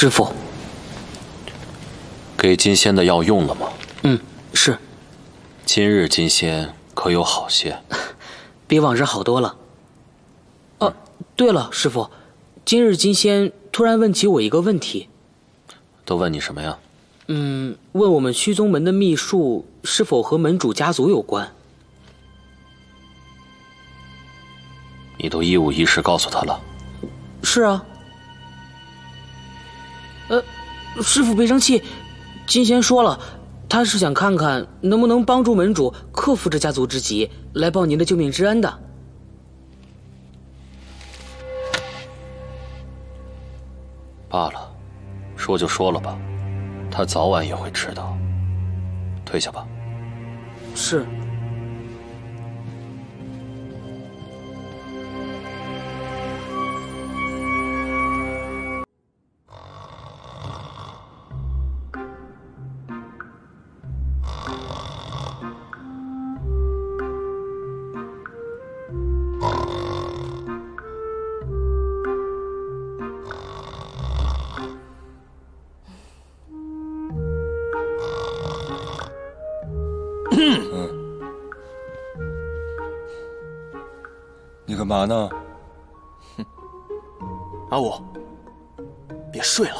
师傅，给金仙的药用了吗？嗯，是。今日金仙可有好些？比往日好多了。哦，对了，师傅，今日金仙突然问起我一个问题。都问你什么呀？嗯，问我们虚宗门的秘术是否和门主家族有关？你都一五一十告诉他了。是啊。师傅别生气，金仙说了，他是想看看能不能帮助门主克服这家族之疾，来报您的救命之恩的。罢了，说就说了吧，他早晚也会知道。退下吧。是。嘛呢？哼，阿武，别睡了。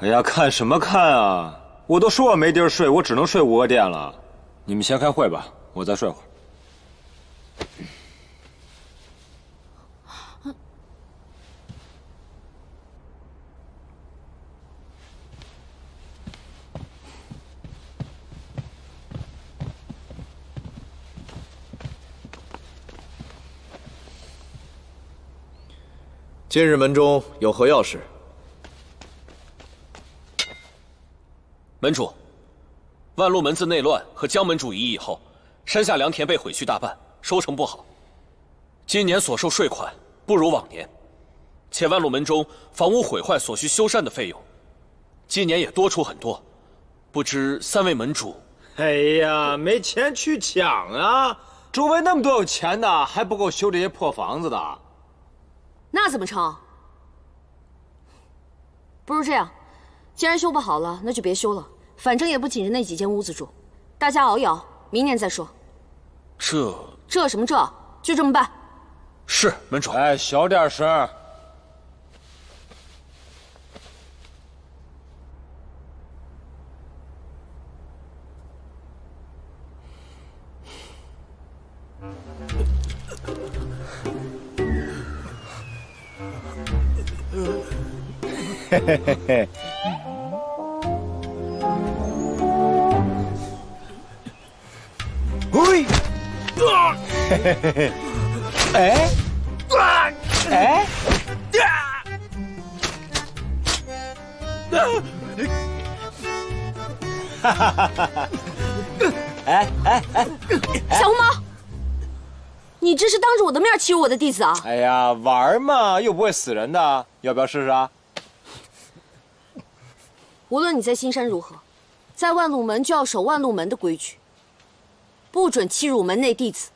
哎呀，看什么看啊！我都说我没地儿睡，我只能睡五个店了。你们先开会吧，我再睡会儿。今日门中有何要事？门主，万路门自内乱和江门主一役以后，山下良田被毁去大半，收成不好。今年所收税款不如往年，且万路门中房屋毁坏所需修缮的费用，今年也多出很多。不知三位门主？哎呀，没钱去抢啊！周围那么多有钱的，还不够修这些破房子的。那怎么成？不如这样，既然修不好了，那就别修了。反正也不紧着那几间屋子住，大家熬一熬，明年再说。这这什么这？就这么办。是门主。哎，小点声。嘿嘿嘿嘿，嘿，嘿嘿嘿嘿，哎，哎，哈哈哈哈哈！哎哎哎，小红帽，你这是当着我的面欺辱我的弟子啊！哎呀，玩嘛，又不会死人的，要不要试试啊？无论你在新山如何，在万路门就要守万路门的规矩，不准欺辱门内弟子。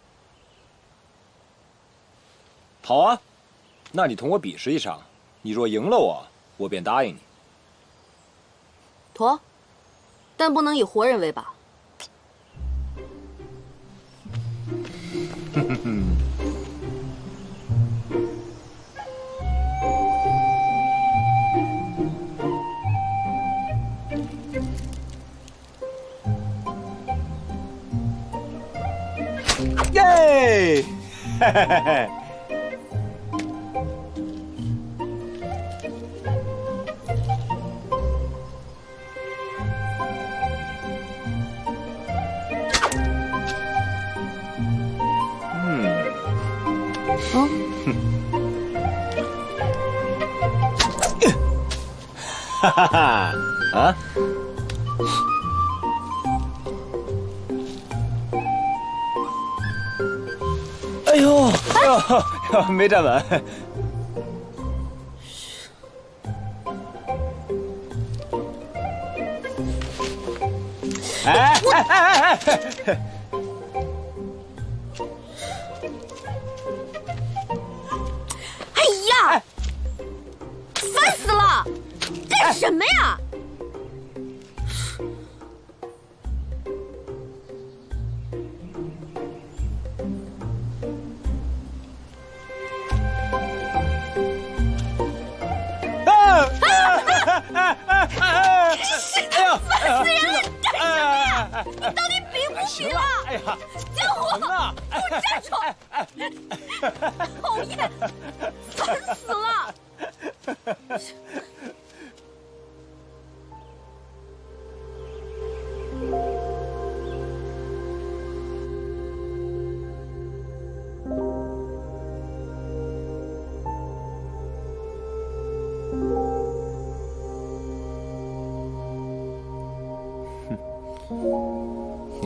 好啊，那你同我比试一场，你若赢了我，我便答应你。妥，但不能以活人为靶。哈哈哈！啊？没站稳。哎哎哎哎哎！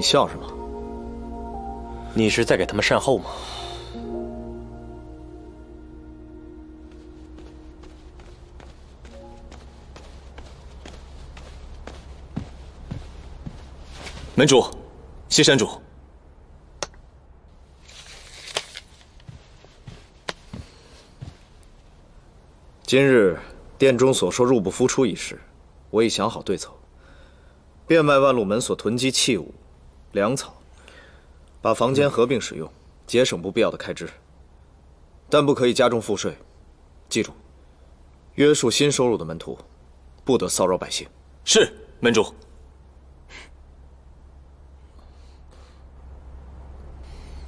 你笑什么？你是在给他们善后吗？门主，谢山主。今日殿中所说入不敷出一事，我已想好对策。变卖万路门所囤积器物、粮草，把房间合并使用，节省不必要的开支。但不可以加重赋税。记住，约束新收入的门徒，不得骚扰百姓。是门主。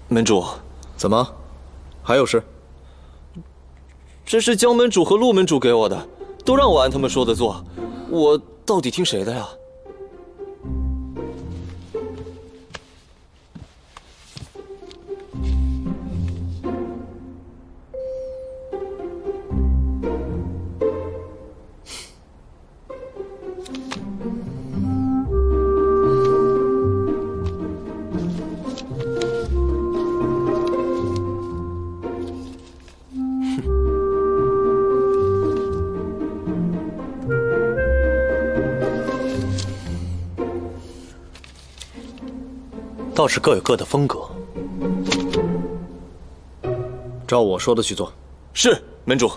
门主，怎么？还有事？这是江门主和陆门主给我的，都让我按他们说的做，我到底听谁的呀？倒是各有各的风格。照我说的去做。是门主。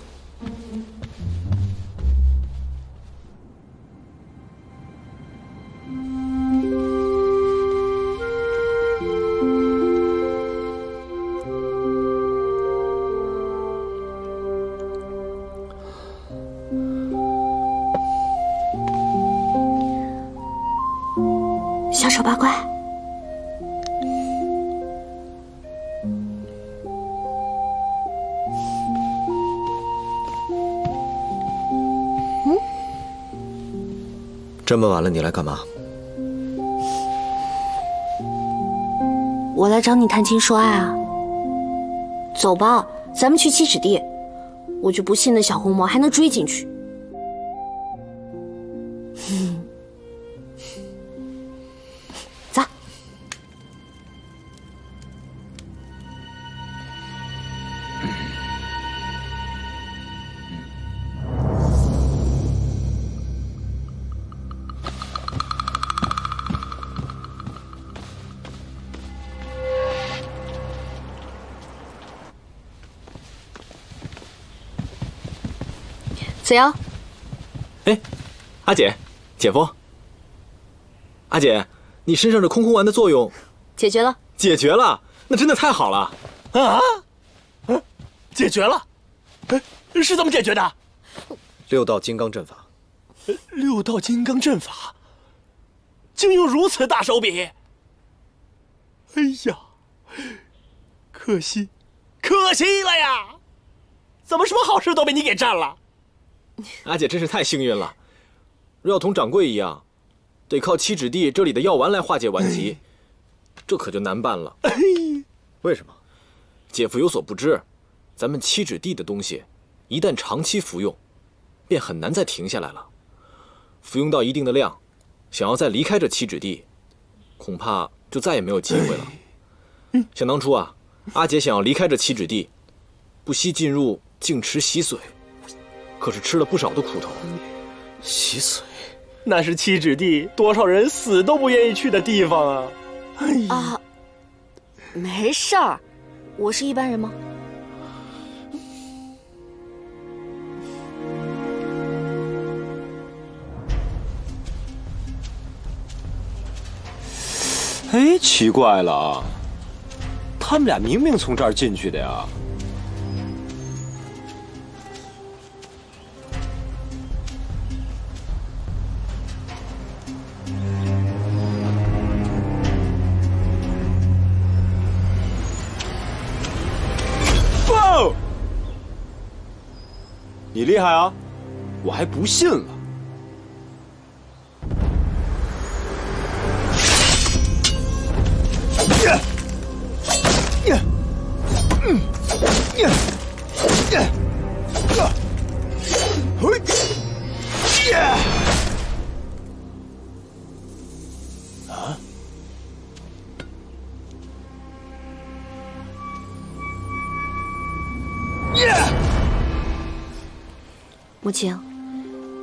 完了，你来干嘛？我来找你谈情说爱啊！走吧，咱们去七尺地。我就不信那小红魔还能追进去。子瑶，哎，阿姐，姐夫。阿姐，你身上这空空丸的作用解决了。解决了，那真的太好了。啊，嗯，解决了，哎是怎么解决的？六道金刚阵法。六道金刚阵法，竟用如此大手笔！哎呀，可惜，可惜了呀！怎么什么好事都被你给占了？阿姐真是太幸运了。若要同掌柜一样，得靠七指地这里的药丸来化解顽疾，这可就难办了。为什么？姐夫有所不知，咱们七指地的东西，一旦长期服用，便很难再停下来了。服用到一定的量，想要再离开这七指地，恐怕就再也没有机会了。想当初啊，阿姐想要离开这七指地，不惜进入净池洗髓，可是吃了不少的苦头。洗髓，那是七指地多少人死都不愿意去的地方啊！哎呀，啊，没事儿，我是一般人吗？哎，奇怪了啊，他们俩明明从这儿进去的呀。哦！你厉害啊，我还不信了。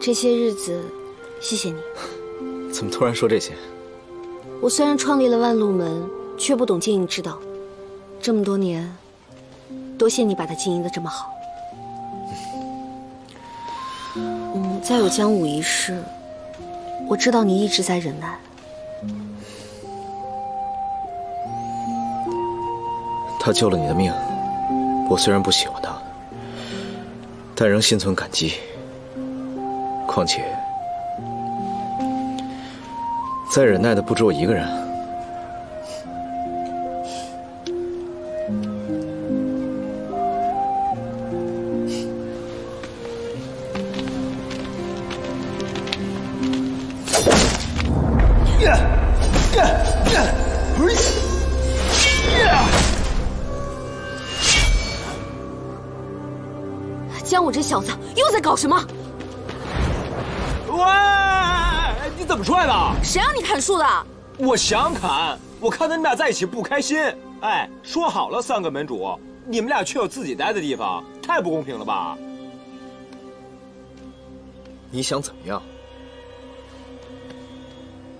这些日子谢谢你。怎么突然说这些？我虽然创立了万路门，却不懂经营之道。这么多年，多谢你把它经营的这么好。嗯，再有江武一事，我知道你一直在忍耐。他救了你的命，我虽然不喜欢他，但仍心存感激。况且，再忍耐的不止我一个人。江武这小子又在搞什么？你怎么出来的？谁让你砍树的？我想砍，我看到你们俩在一起不开心。哎，说好了三个门主，你们俩却有自己待的地方，太不公平了吧？你想怎么样？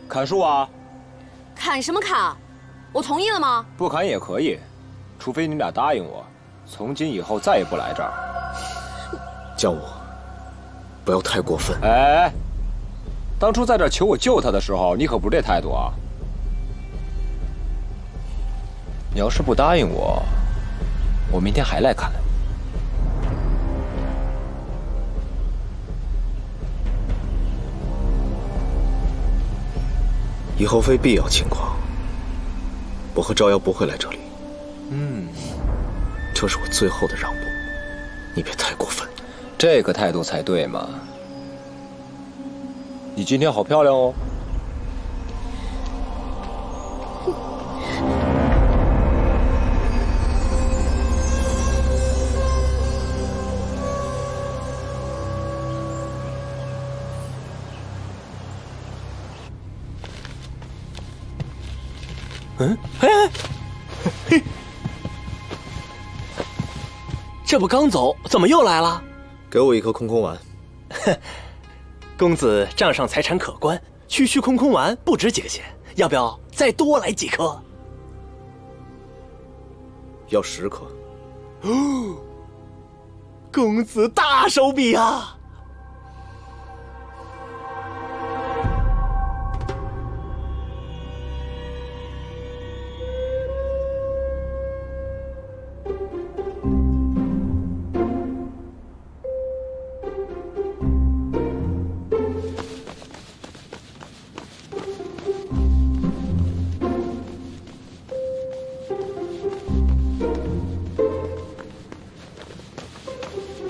砍树啊？砍什么砍？我同意了吗？不砍也可以，除非你们俩答应我，从今以后再也不来这儿。江武，不要太过分。哎，当初在这儿求我救他的时候，你可不是这态度啊！你要是不答应我，我明天还来看。以后非必要情况，我和招摇不会来这里。嗯，这是我最后的让步，你别太过分。这个态度才对嘛！你今天好漂亮哦。嗯，哎，嘿，这不刚走，怎么又来了？给我一颗空空丸。公子账上财产可观，区区空空丸不值几个钱，要不要再多来几颗？要十颗。哦，公子大手笔啊！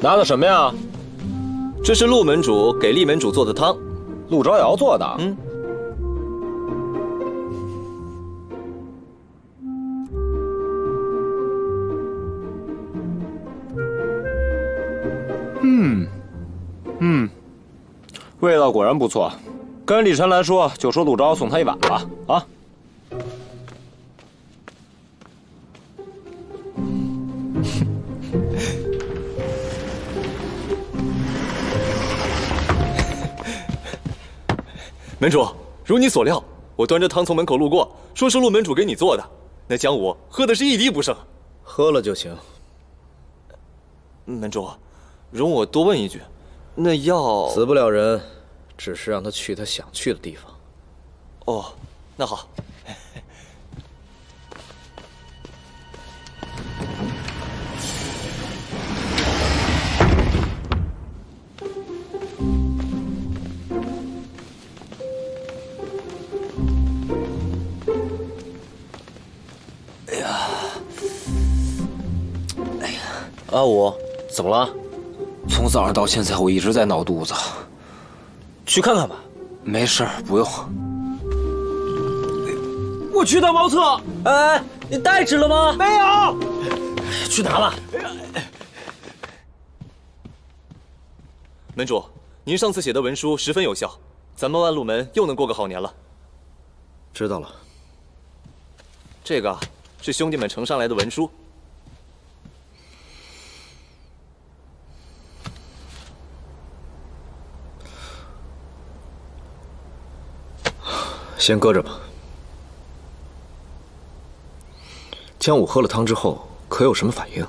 拿的什么呀？这是陆门主给厉门主做的汤，陆招摇做的。嗯。嗯，嗯，味道果然不错。跟李晨来说，就说陆招送他一碗吧。啊。门主，如你所料，我端着汤从门口路过，说是陆门主给你做的。那姜武喝的是一滴不剩，喝了就行。门主，容我多问一句，那药死不了人，只是让他去他想去的地方。哦，那好。阿武，怎么了？从早上到现在，我一直在闹肚子。去看看吧。没事，不用。我去趟茅厕。哎，你带纸了吗？没有。去拿了。门主，您上次写的文书十分有效，咱们万路门又能过个好年了。知道了。这个是兄弟们呈上来的文书。先搁着吧。姜武喝了汤之后，可有什么反应？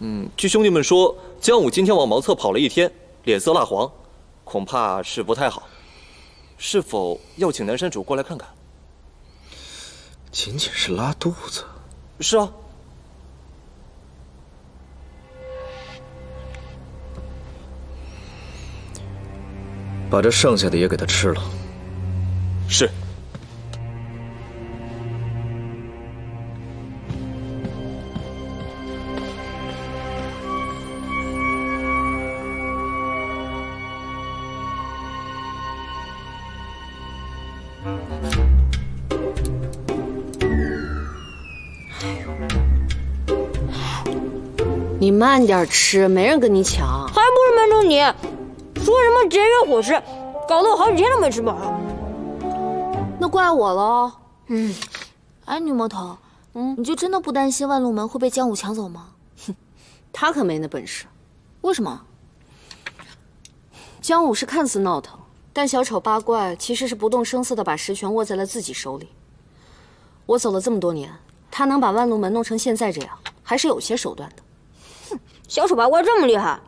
嗯，据兄弟们说，姜武今天往茅厕跑了一天，脸色蜡黄，恐怕是不太好。是否要请南山主过来看看？仅仅是拉肚子？是啊。把这剩下的也给他吃了。是。你慢点吃，没人跟你抢。还不是瞒着你，说什么节约伙食，搞得我好几天都没吃饱。那怪我喽。嗯，哎，女魔头，嗯，你就真的不担心万路门会被江武抢走吗？哼，他可没那本事。为什么？江武是看似闹腾，但小丑八怪其实是不动声色的把实权握在了自己手里。我走了这么多年，他能把万路门弄成现在这样，还是有些手段的。哼，小丑八怪这么厉害，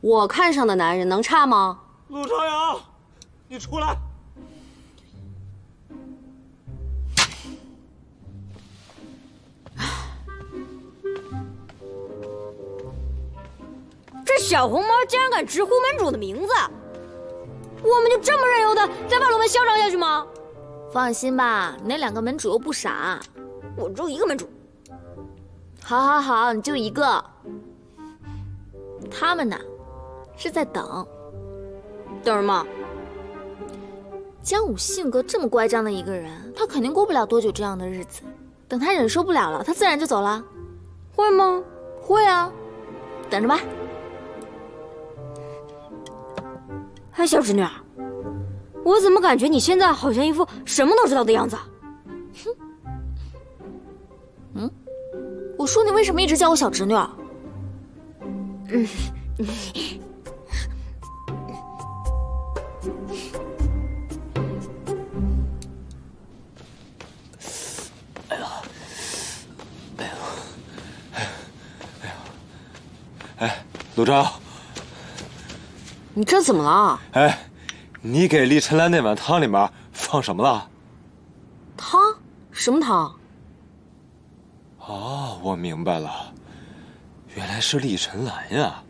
我看上的男人能差吗？陆朝阳，你出来！这小红毛竟然敢直呼门主的名字，我们就这么任由的在万龙门嚣张下去吗？放心吧，那两个门主又不傻，我只有一个门主。好，好，好，你就一个。他们呢，是在等，等什么？江武性格这么乖张的一个人，他肯定过不了多久这样的日子。等他忍受不了了，他自然就走了。会吗？会啊，等着吧。哎，小侄女，我怎么感觉你现在好像一副什么都知道的样子？哼，嗯，我说你为什么一直叫我小侄女？嗯。哎呀，哎呦，哎呀，哎呀，哎，陆昭。你这怎么了？哎，你给李晨兰那碗汤里面放什么了？汤？什么汤？哦，我明白了，原来是厉晨兰呀。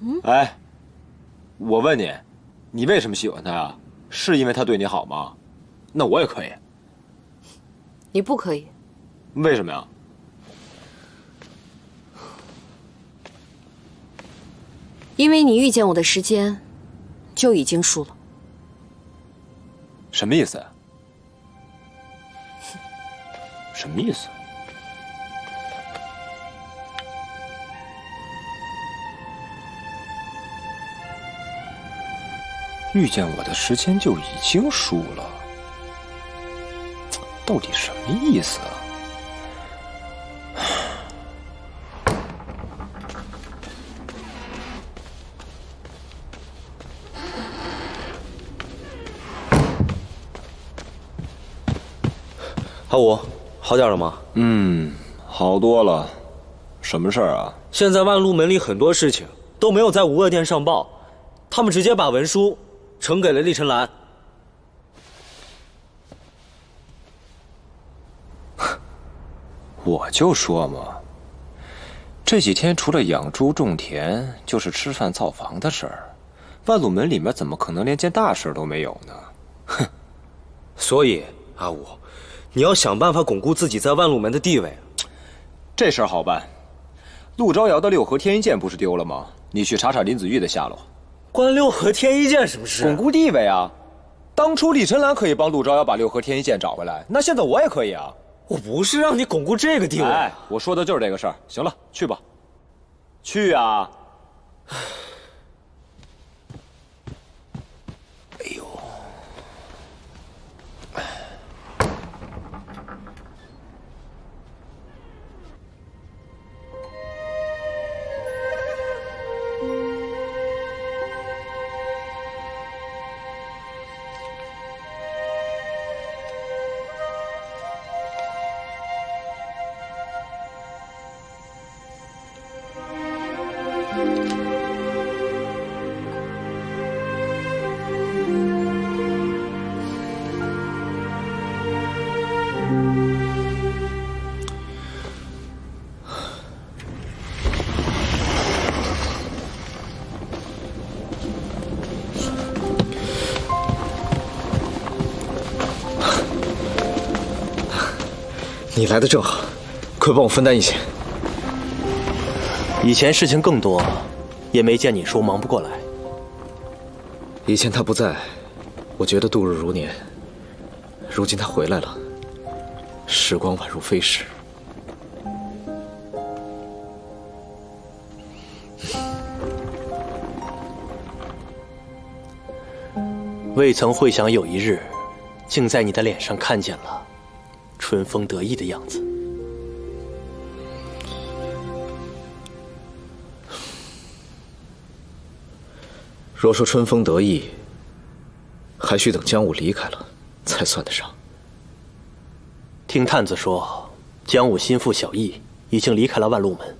嗯。哎，我问你，你为什么喜欢他呀？是因为他对你好吗？那我也可以。你不可以。为什么呀？因为你遇见我的时间就已经输了。什么意思？什么意思？遇见我的时间就已经输了。到底什么意思啊？阿五，好点了吗？嗯，好多了。什么事啊？现在万路门里很多事情都没有在无恶殿上报，他们直接把文书。呈给了厉晨兰。我就说嘛，这几天除了养猪种田，就是吃饭造房的事儿。万路门里面怎么可能连件大事都没有呢？哼！所以阿武，你要想办法巩固自己在万路门的地位。这事儿好办，陆昭瑶的六合天一剑不是丢了吗？你去查查林子玉的下落。关六合天一剑什么事？巩固地位啊！当初李晨兰可以帮陆昭瑶把六合天一剑找回来，那现在我也可以啊！我不是让你巩固这个地位，哎，我说的就是这个事儿。行了，去吧。去啊！你来的正好，快帮我分担一些。以前事情更多，也没见你说忙不过来。以前他不在，我觉得度日如年。如今他回来了，时光宛如飞逝。未曾会想有一日，竟在你的脸上看见了。春风得意的样子。若说春风得意，还需等江武离开了，才算得上。听探子说，江武心腹小易已经离开了万路门，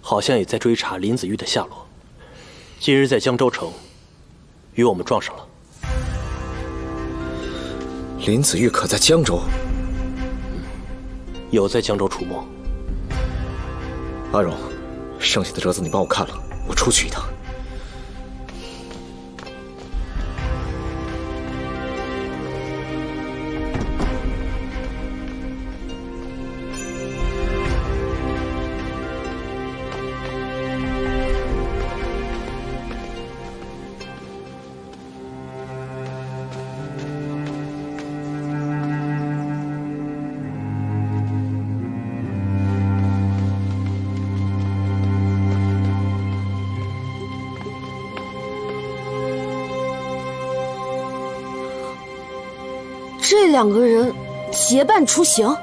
好像也在追查林子玉的下落。今日在江州城，与我们撞上了。林子玉可在江州？有在江州出没。阿荣，剩下的折子你帮我看了，我出去一趟。这两个人结伴出行，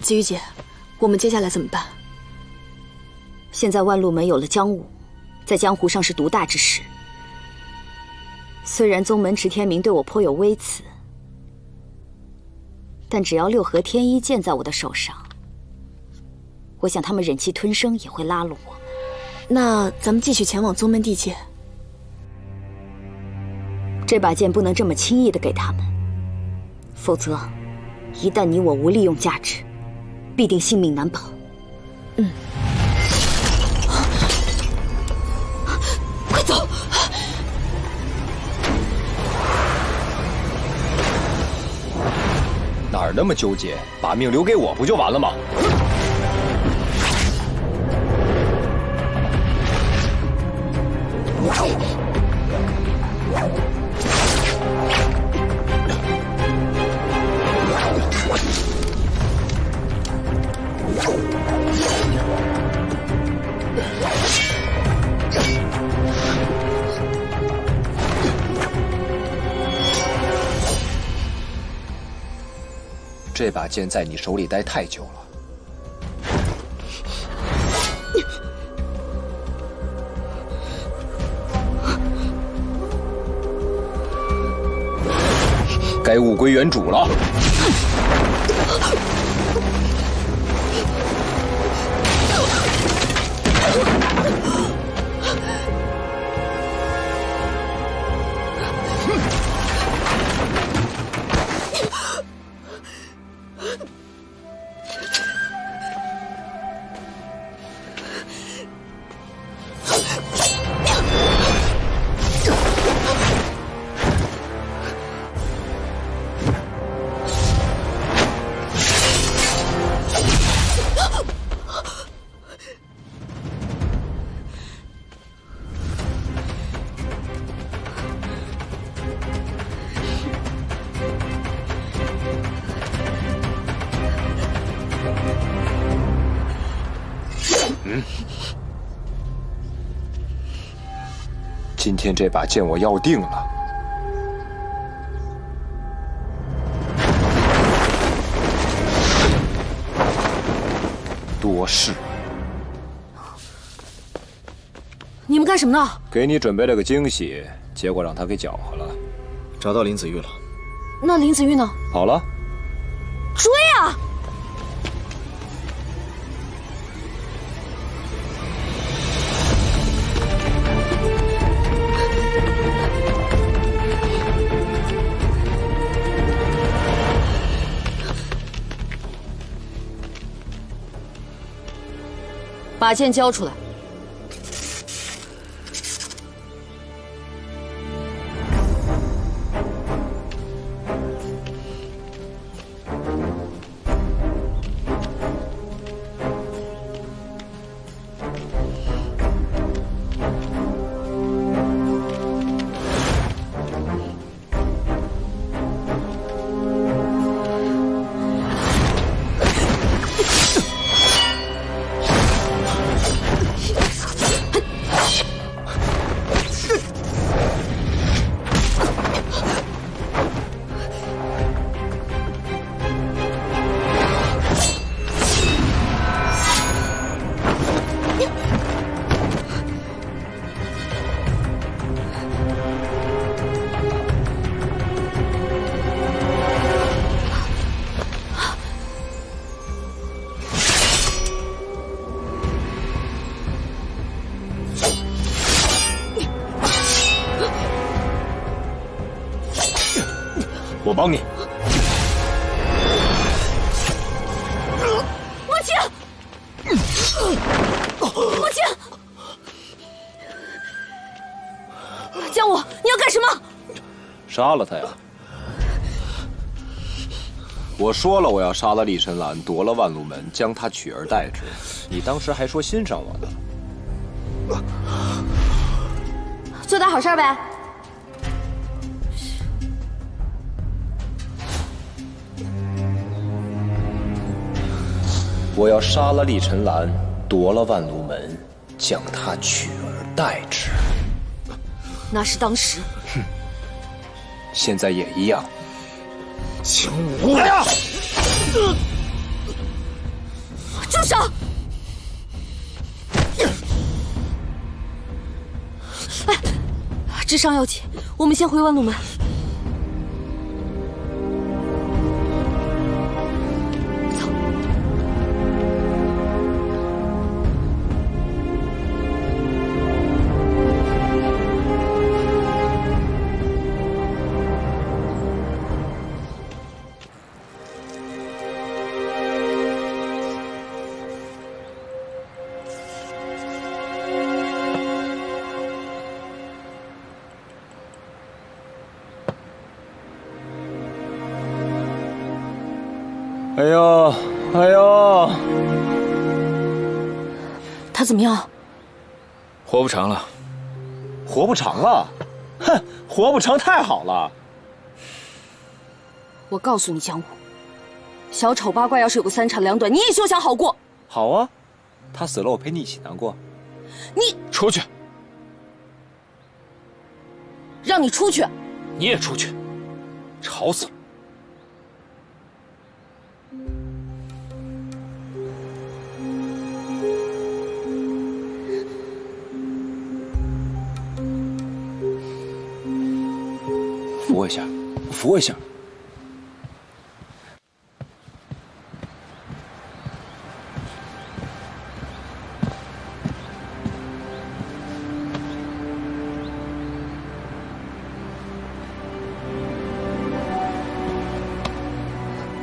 子瑜姐，我们接下来怎么办？现在万路门有了江武，在江湖上是独大之势。虽然宗门池天明对我颇有微词，但只要六合天一剑在我的手上，我想他们忍气吞声也会拉拢我。那咱们继续前往宗门地界。这把剑不能这么轻易的给他们，否则，一旦你我无利用价值，必定性命难保。嗯，快走！哪儿那么纠结？把命留给我不就完了吗？间在你手里待太久了。该物归原主了。今天这把剑我要定了。多事，你们干什么呢？给你准备了个惊喜，结果让他给搅和了。找到林子玉了，那林子玉呢？跑了。把剑交出来！杀了他呀！我说了，我要杀了厉神兰，夺了万禄门，将他取而代之。你当时还说欣赏我呢。做点好事呗。我要杀了厉尘兰，夺了万禄门，将他取而代之。那是当时。哼，现在也一样。江武，来呀！住手！哎，智商要紧，我们先回万路门。哎呦，哎呦！他怎么样？活不长了。活不长了？哼，活不长太好了。我告诉你，江武，小丑八怪要是有个三长两短，你也休想好过。好啊，他死了，我陪你一起难过。你出去！让你出去！你也出去！吵死了！扶一下！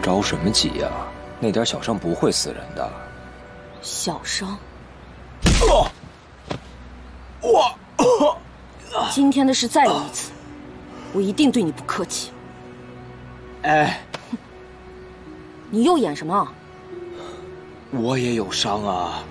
着什么急呀？那点小伤不会死人的。小伤。我。今天的事再有一次，我一定对你不客气。哎，你又演什么？我也有伤啊。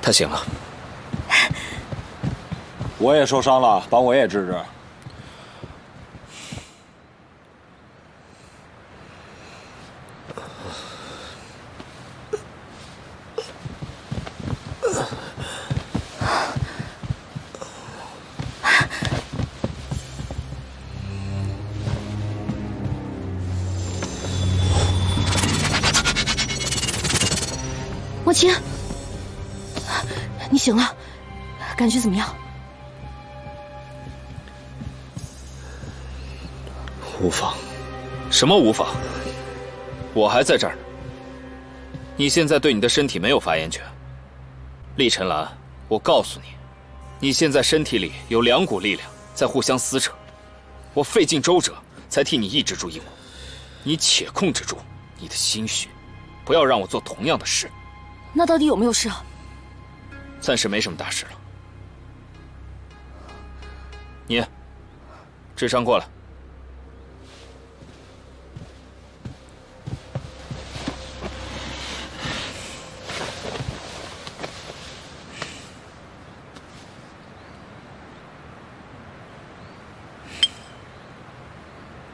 他醒了，我也受伤了，帮我也治治。感觉怎么样？无妨。什么无妨？我还在这儿呢。你现在对你的身体没有发言权。厉晨岚，我告诉你，你现在身体里有两股力量在互相撕扯，我费尽周折才替你抑制住一股，你且控制住你的心绪，不要让我做同样的事。那到底有没有事啊？暂时没什么大事了。你，智商过来。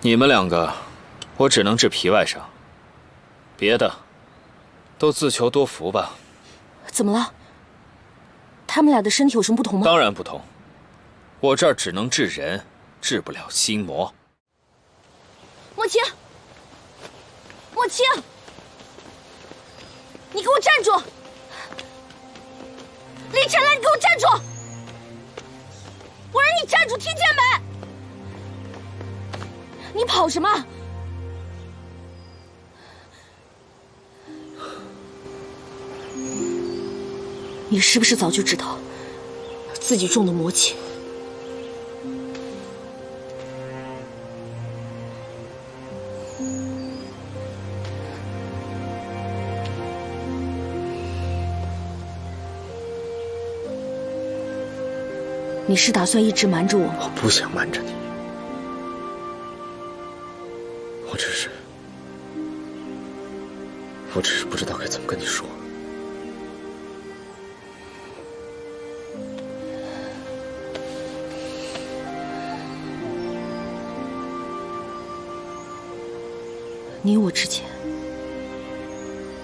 你们两个，我只能治皮外伤，别的，都自求多福吧。怎么了？他们俩的身体有什么不同吗？当然不同，我这儿只能治人，治不了心魔。莫青，莫青，你给我站住！李晨兰，你给我站住！我让你站住，听见没？你跑什么？你是不是早就知道自己中的魔气？你是打算一直瞒着我吗？我不想瞒着你，我只是，我只是不知道该怎么跟你说。你我之间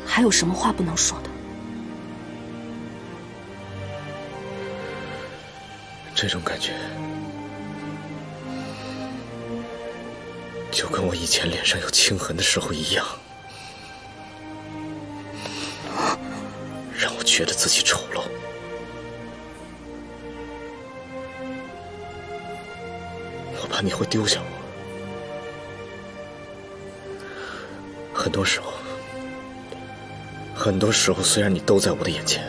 还有什么话不能说的？这种感觉，就跟我以前脸上有青痕的时候一样，让我觉得自己丑陋。我怕你会丢下我。很多时候，很多时候，虽然你都在我的眼前，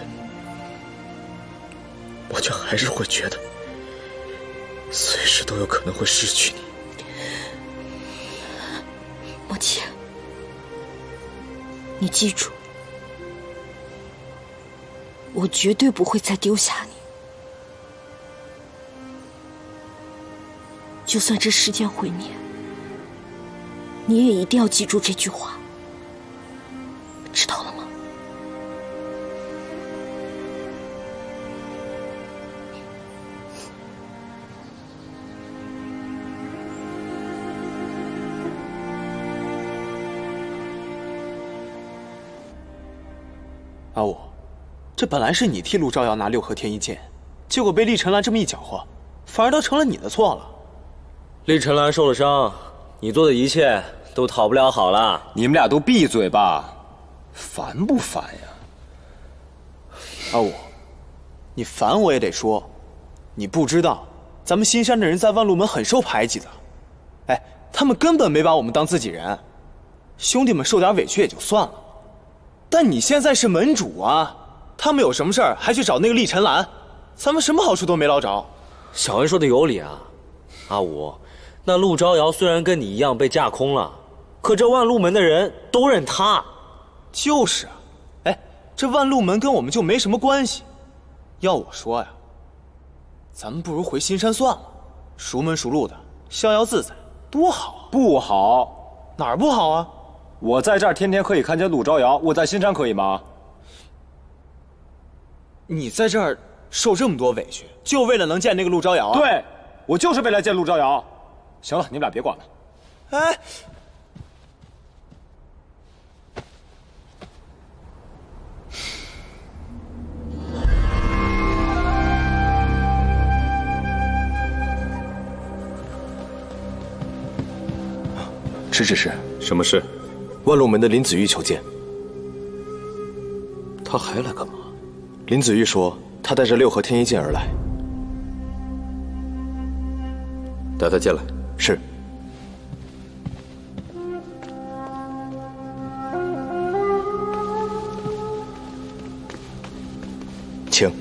我却还是会觉得，随时都有可能会失去你。莫青，你记住，我绝对不会再丢下你。就算这世间毁灭，你也一定要记住这句话。本来是你替陆昭瑶拿六合天一剑，结果被厉晨兰这么一搅和，反而都成了你的错了。厉晨兰受了伤，你做的一切都讨不了好了。你们俩都闭嘴吧！烦不烦呀，阿武，你烦我也得说，你不知道，咱们新山的人在万路门很受排挤的，哎，他们根本没把我们当自己人，兄弟们受点委屈也就算了，但你现在是门主啊，他们有什么事儿还去找那个厉晨兰，咱们什么好处都没捞着。小恩说的有理啊，阿武，那陆招摇虽然跟你一样被架空了，可这万路门的人都认他。就是啊，哎，这万路门跟我们就没什么关系。要我说呀，咱们不如回新山算了，熟门熟路的，逍遥自在，多好啊！不好，哪儿不好啊？我在这儿天天可以看见陆招摇，我在新山可以吗？你在这儿受这么多委屈，就为了能见那个陆招摇啊？对，我就是为了见陆招摇。行了，你们俩别管了。哎，迟执事，什么事？万路门的林子玉求见。他还来干嘛？林子玉说，他带着六合天一剑而来。带他进来。是。请。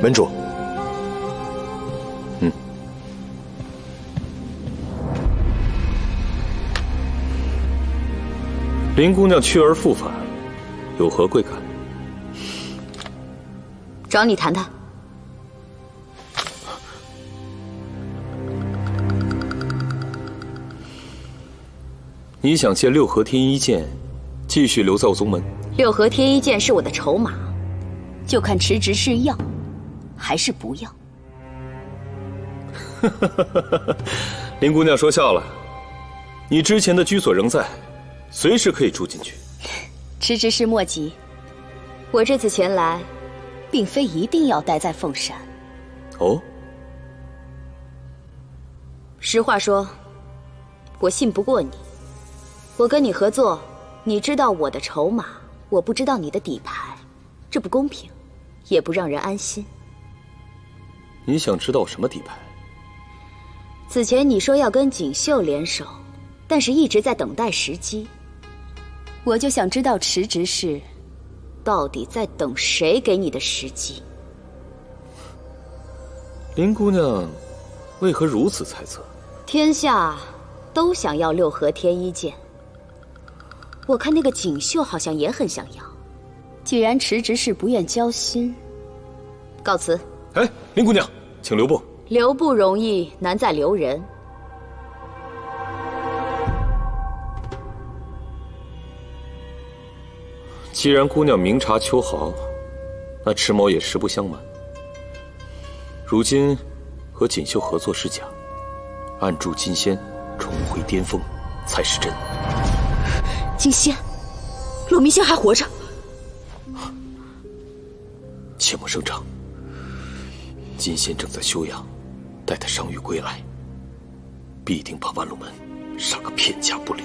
门主。林姑娘去而复返，有何贵干？找你谈谈。你想借六合天一剑，继续留在我宗门？六合天一剑是我的筹码，就看迟执是要，还是不要。林姑娘说笑了，你之前的居所仍在，随时可以住进去。迟执事莫急，我这次前来，并非一定要待在凤山。哦。实话说，我信不过你。我跟你合作，你知道我的筹码，我不知道你的底牌，这不公平，也不让人安心。你想知道我什么底牌？此前你说要跟锦绣联手，但是一直在等待时机。我就想知道迟执事到底在等谁给你的时机。林姑娘为何如此猜测？天下都想要六合天一剑。我看那个锦绣好像也很想要，既然迟执事不愿交心，告辞。哎，林姑娘，请留步。留步容易，难在留人。既然姑娘明察秋毫，那迟某也实不相瞒。如今和锦绣合作是假，暗助金仙重回巅峰才是真。金仙，陆明仙还活着。切莫声张。金仙正在休养，待他伤愈归来，必定把万路门杀个片甲不留。